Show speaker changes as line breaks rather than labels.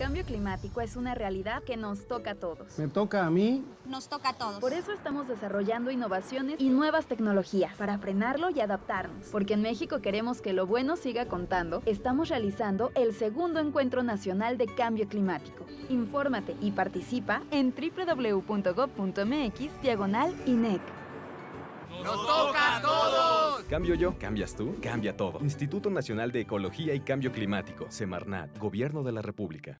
cambio climático es una realidad que nos toca a todos.
Me toca a mí.
Nos toca a todos.
Por eso estamos desarrollando innovaciones y nuevas tecnologías para frenarlo y adaptarnos. Porque en México queremos que lo bueno siga contando, estamos realizando el segundo Encuentro Nacional de Cambio Climático. Infórmate y participa en www.gov.mx diagonal INEC.
¡Nos toca a todos!
Cambio yo, cambias tú, cambia todo. Instituto Nacional de Ecología y Cambio Climático, Semarnat, Gobierno de la República.